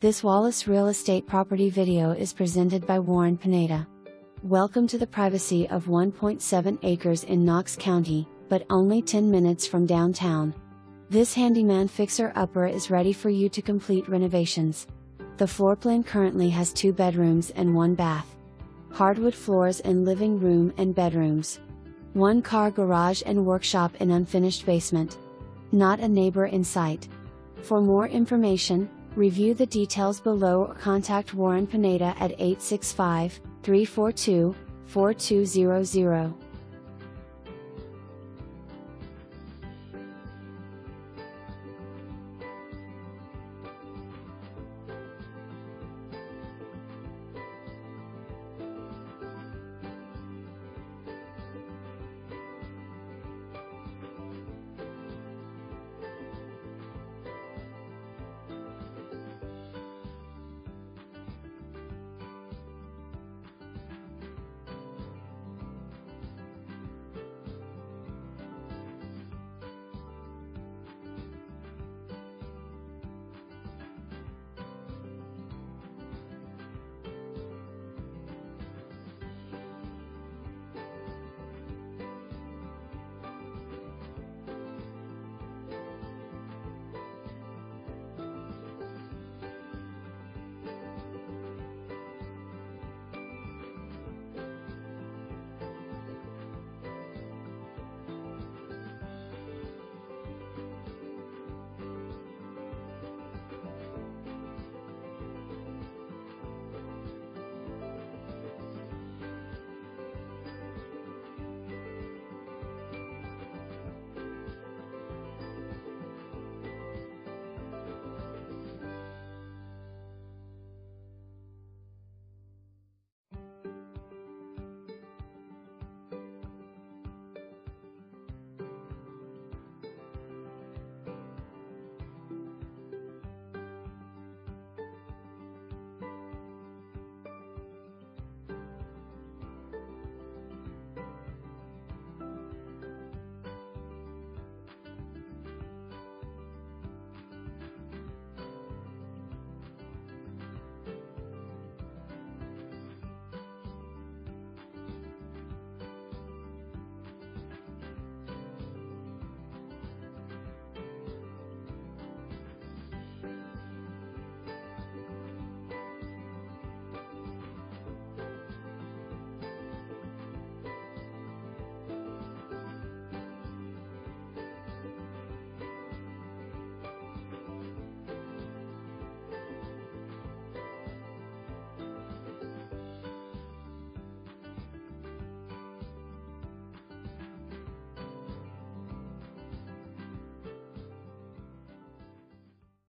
This Wallace Real Estate property video is presented by Warren Pineda. Welcome to the privacy of 1.7 acres in Knox County, but only 10 minutes from downtown. This handyman fixer upper is ready for you to complete renovations. The floor plan currently has two bedrooms and one bath. Hardwood floors in living room and bedrooms. One car garage and workshop in unfinished basement. Not a neighbor in sight. For more information, review the details below or contact Warren Pineda at 865 342 4200.